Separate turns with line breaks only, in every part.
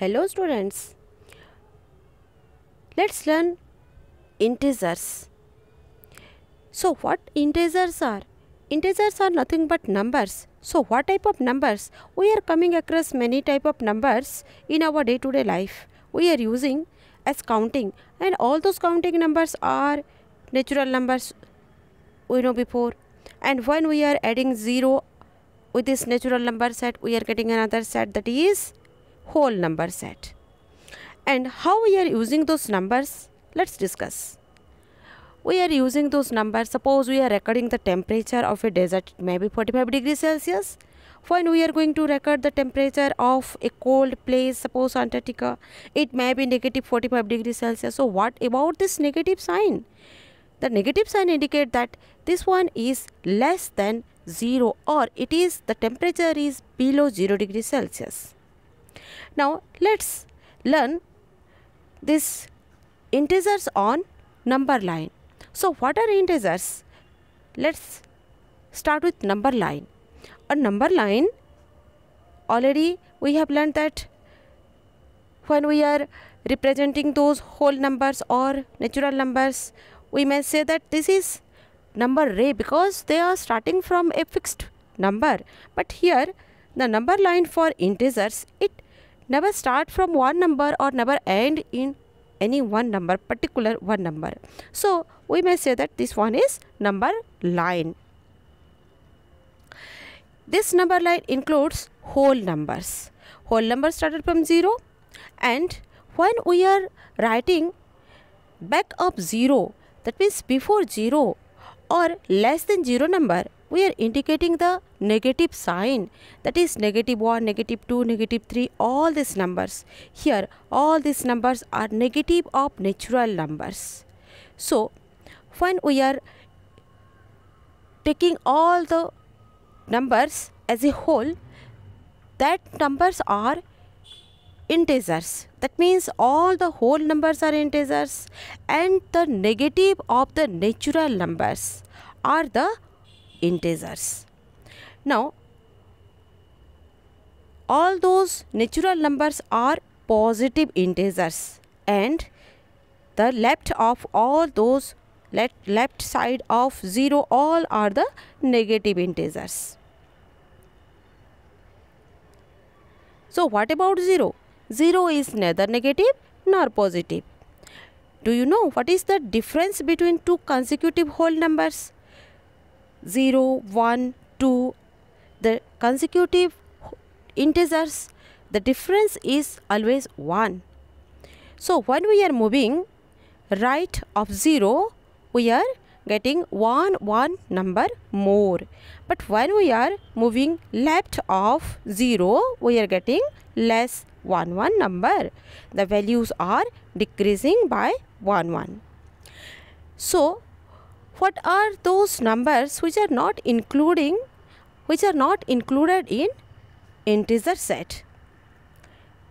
Hello students. Let's learn integers. So what integers are? Integers are nothing but numbers. So what type of numbers? We are coming across many type of numbers in our day to day life. We are using as counting and all those counting numbers are natural numbers we know before and when we are adding 0 with this natural number set we are getting another set that is whole number set. And how we are using those numbers? Let's discuss. We are using those numbers. Suppose we are recording the temperature of a desert maybe 45 degrees celsius. When we are going to record the temperature of a cold place suppose antarctica. It may be negative 45 degrees celsius. So what about this negative sign? The negative sign indicate that this one is less than 0 or it is the temperature is below 0 degrees celsius now let's learn this integers on number line so what are integers? Let's start with number line. A number line already we have learned that when we are representing those whole numbers or natural numbers we may say that this is number array because they are starting from a fixed number but here the number line for integers it never start from one number or never end in any one number particular one number. So we may say that this one is number line. This number line includes whole numbers. Whole numbers started from 0 and when we are writing back of 0 that means before 0 or less than 0 number we are indicating the negative sign. That is negative 1 negative 2 negative 3 all these numbers. Here all these numbers are negative of natural numbers. So when we are taking all the numbers as a whole that numbers are integers that means all the whole numbers are integers and the negative of the natural numbers are the integers. Now, all those natural numbers are positive integers and the left of all those left, left side of 0 all are the negative integers. So, what about 0? 0 is neither negative nor positive. Do you know what is the difference between two consecutive whole numbers? 0, 1, 2, the consecutive integers, the difference is always 1. So, when we are moving right of 0, we are getting 1, 1 number more. But when we are moving left of 0, we are getting less 1, 1 number. The values are decreasing by 1, 1. So, what are those numbers which are not including which are not included in integer set?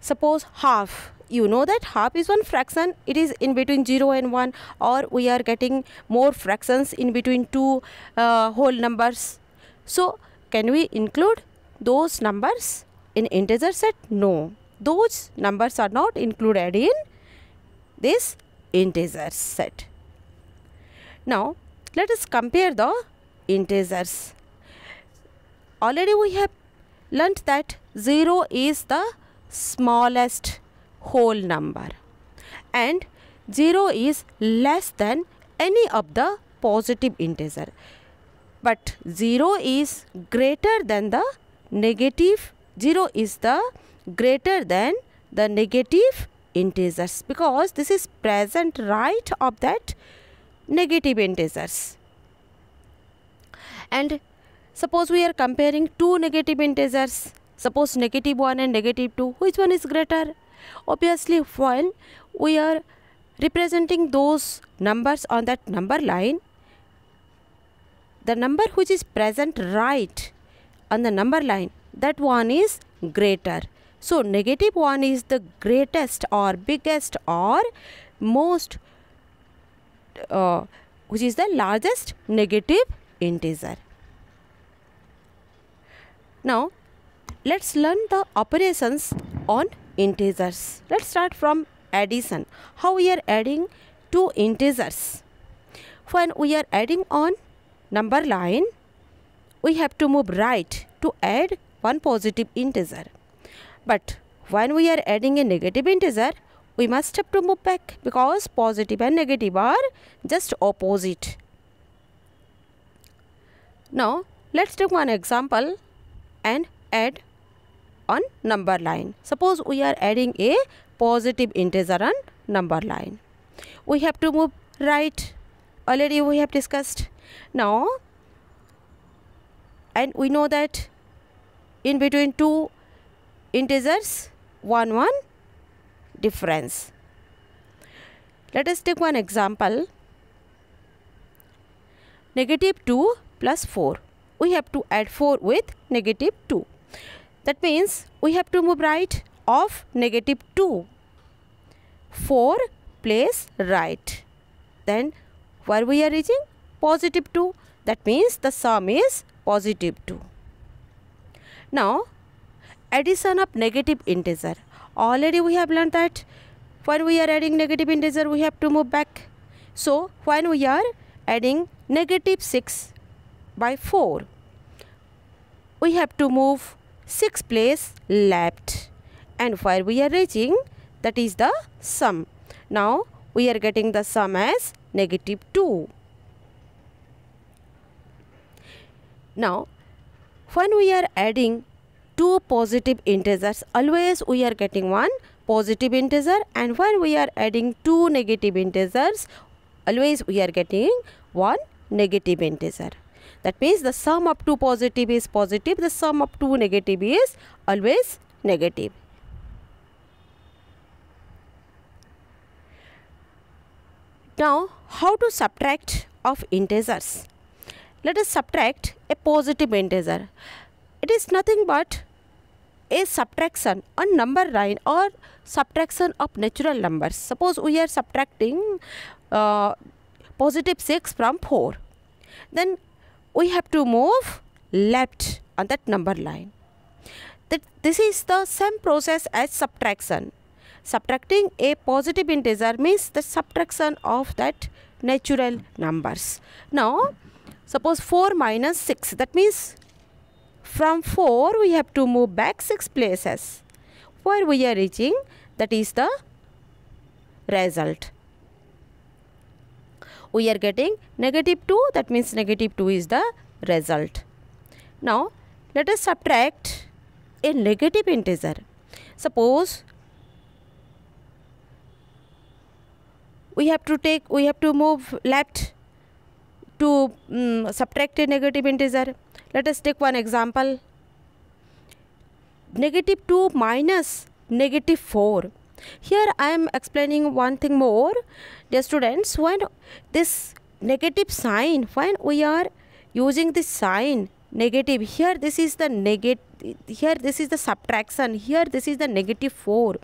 Suppose half. You know that half is one fraction. It is in between 0 and 1 or we are getting more fractions in between two uh, whole numbers. So can we include those numbers in integer set? No those numbers are not included in this integer set now let us compare the integers. Already we have learnt that 0 is the smallest whole number and 0 is less than any of the positive integer. But 0 is greater than the negative 0 is the greater than the negative integers because this is present right of that negative integers. And suppose we are comparing two negative integers, suppose negative 1 and negative 2, which one is greater? Obviously, when we are representing those numbers on that number line, the number which is present right on the number line, that one is greater. So, negative 1 is the greatest or biggest or most uh, which is the largest negative integer. Now, let's learn the operations on integers. Let's start from addition. How we are adding two integers. When we are adding on number line, we have to move right to add one positive integer. But when we are adding a negative integer, we must have to move back because positive and negative are just opposite. Now, let's take one example and add on number line. Suppose we are adding a positive integer on number line. We have to move right. Already we have discussed. Now, and we know that in between two integers, 1 1 difference. Let us take one example. Negative 2 plus 4. We have to add 4 with negative 2. That means we have to move right of negative 2. 4 place right. Then where we are reaching? Positive 2. That means the sum is positive 2. Now addition of negative integer. Already we have learned that when we are adding negative integer we have to move back. So when we are adding negative 6 by 4 we have to move 6 place left and where we are reaching that is the sum. Now we are getting the sum as negative 2. Now when we are adding two positive integers always we are getting one positive integer and when we are adding two negative integers always we are getting one negative integer. That means the sum of two positive is positive, the sum of two negative is always negative. Now, how to subtract of integers? Let us subtract a positive integer. It is nothing but a subtraction on number line or subtraction of natural numbers. Suppose we are subtracting uh, positive 6 from 4. Then we have to move left on that number line. That this is the same process as subtraction. Subtracting a positive integer means the subtraction of that natural numbers. Now, suppose 4 minus 6, that means from 4 we have to move back 6 places. Where we are reaching, that is the result we are getting negative 2 that means negative 2 is the result. Now let us subtract a negative integer. Suppose we have to take we have to move left to um, subtract a negative integer. Let us take one example. Negative 2 minus negative 4 here I am explaining one thing more. Dear students, when this negative sign, when we are using this sign negative, here this is the negative, here this is the subtraction, here this is the negative 4.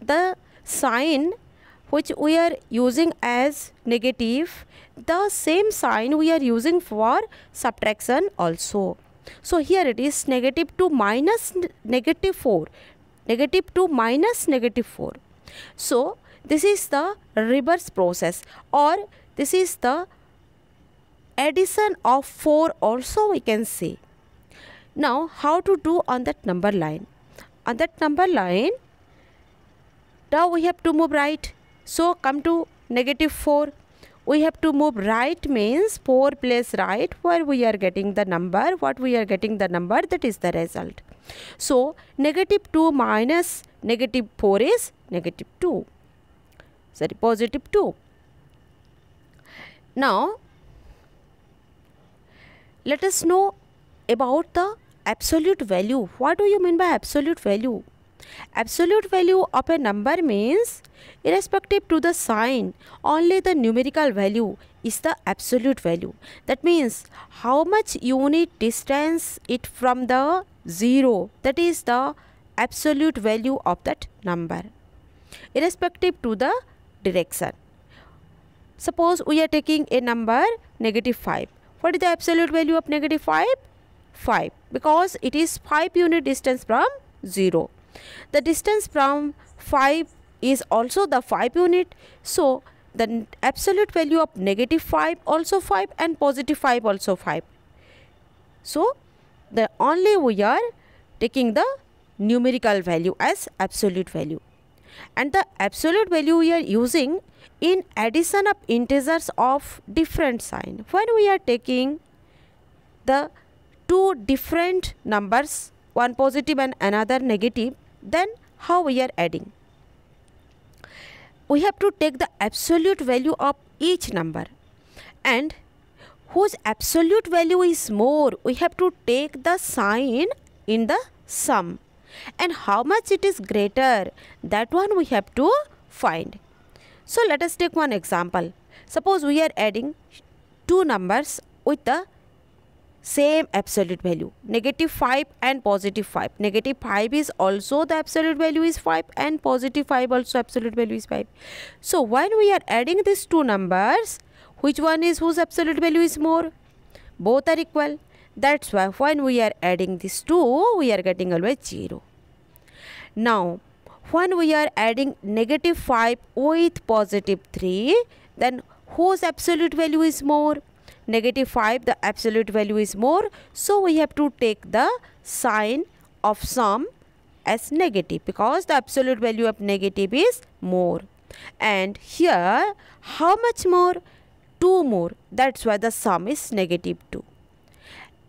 The sign which we are using as negative, the same sign we are using for subtraction also. So here it is negative 2 minus negative 4 negative 2 minus negative 4. So, this is the reverse process or this is the addition of 4 also we can say. Now, how to do on that number line? On that number line, now we have to move right. So, come to negative 4 we have to move right means 4 place right where we are getting the number. What we are getting the number that is the result. So negative 2 minus negative 4 is negative 2 sorry positive 2 now let us know about the absolute value. What do you mean by absolute value Absolute value of a number means irrespective to the sign, only the numerical value is the absolute value. That means how much unit distance it from the 0 that is the absolute value of that number irrespective to the direction. Suppose we are taking a number negative 5. What is the absolute value of negative 5? 5 because it is 5 unit distance from 0. The distance from 5 is also the 5 unit. So the absolute value of negative 5 also 5 and positive 5 also 5 so the only we are taking the numerical value as absolute value. And the absolute value we are using in addition of integers of different sign. When we are taking the two different numbers one positive and another negative then how we are adding? We have to take the absolute value of each number. And whose absolute value is more we have to take the sign in the sum. And how much it is greater that one we have to find. So let us take one example. Suppose we are adding two numbers with the same absolute value. Negative 5 and positive 5 negative 5 is also the absolute value is 5 and positive 5 also absolute value is 5 so when we are adding these two numbers which one is whose absolute value is more? Both are equal. That's why when we are adding these two we are getting always 0 now when we are adding negative 5 with positive 3 then whose absolute value is more negative 5 the absolute value is more. So we have to take the sign of sum as negative because the absolute value of negative is more. And here how much more? 2 more. That's why the sum is negative 2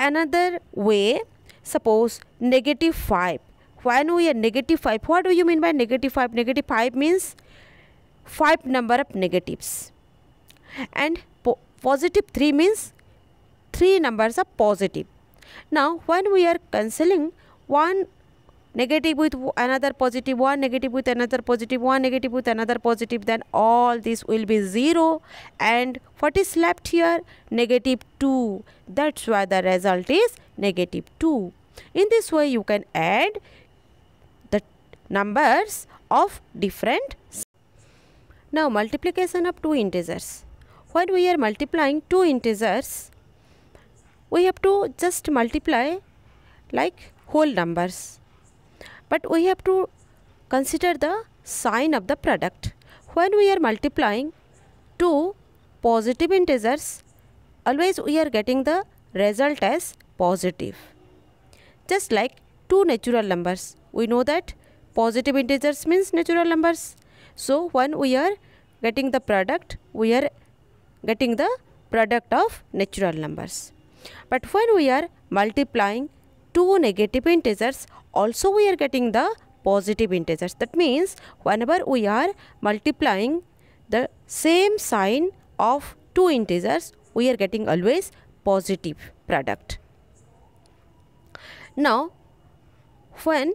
another way suppose negative 5 when we are negative 5 what do you mean by negative 5 negative 5 means 5 number of negatives. And positive 3 means 3 numbers are positive. Now when we are cancelling one negative with another positive, one negative with another positive, one negative with another positive then all this will be 0 and what is left here? Negative 2. That's why the result is negative 2. In this way you can add the numbers of different now multiplication of two integers when we are multiplying two integers. We have to just multiply like whole numbers. But we have to consider the sign of the product. When we are multiplying two positive integers always we are getting the result as positive. Just like two natural numbers. We know that positive integers means natural numbers. So when we are getting the product we are getting the product of natural numbers. But when we are multiplying two negative integers, also we are getting the positive integers. That means whenever we are multiplying the same sign of two integers, we are getting always positive product. Now, when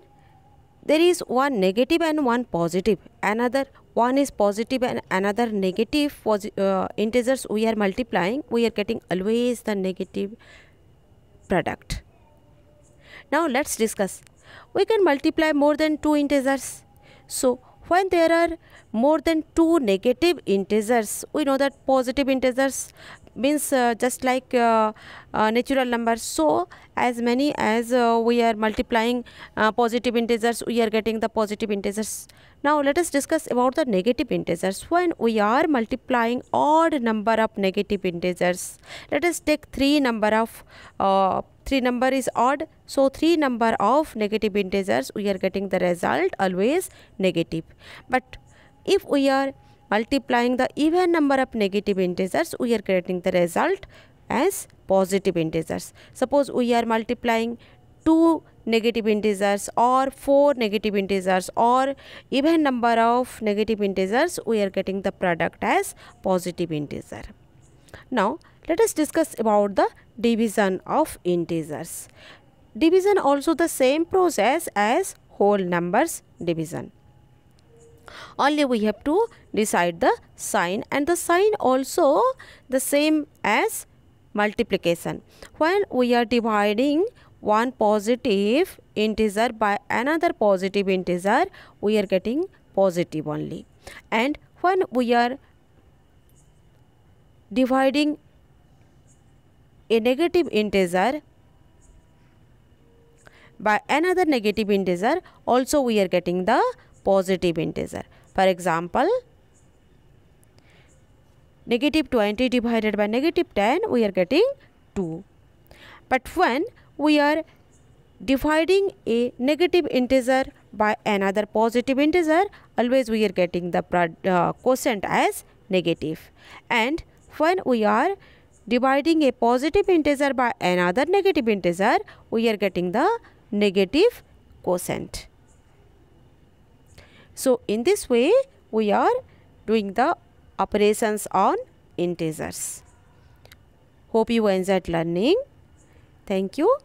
there is one negative and one positive, another one is positive and another negative uh, integers we are multiplying. We are getting always the negative product. Now let's discuss. We can multiply more than two integers. So when there are more than two negative integers we know that positive integers means uh, just like uh, uh, natural numbers so as many as we are multiplying positive integers we are getting the positive integers. Now let us discuss about the negative integers. When we are multiplying odd number of negative integers let us take three number of uh, three number is odd. So three number of negative integers we are getting the result always negative. But if we are multiplying the even number of negative integers we are getting the result as positive integers. Suppose we are multiplying two negative integers or four negative integers or even number of negative integers we are getting the product as positive integer. Now let us discuss about the division of integers. Division also the same process as whole numbers division only we have to decide the sign and the sign also the same as multiplication. When we are dividing one positive integer by another positive integer we are getting positive only. And when we are dividing a negative integer by another negative integer also we are getting the positive integer. For example, negative 20 divided by negative 10 we are getting 2. But when we are dividing a negative integer by another positive integer always we are getting the uh, quotient as negative and when we are dividing a positive integer by another negative integer we are getting the negative quotient. So in this way we are doing the operations on integers. Hope you enjoyed learning. Thank you.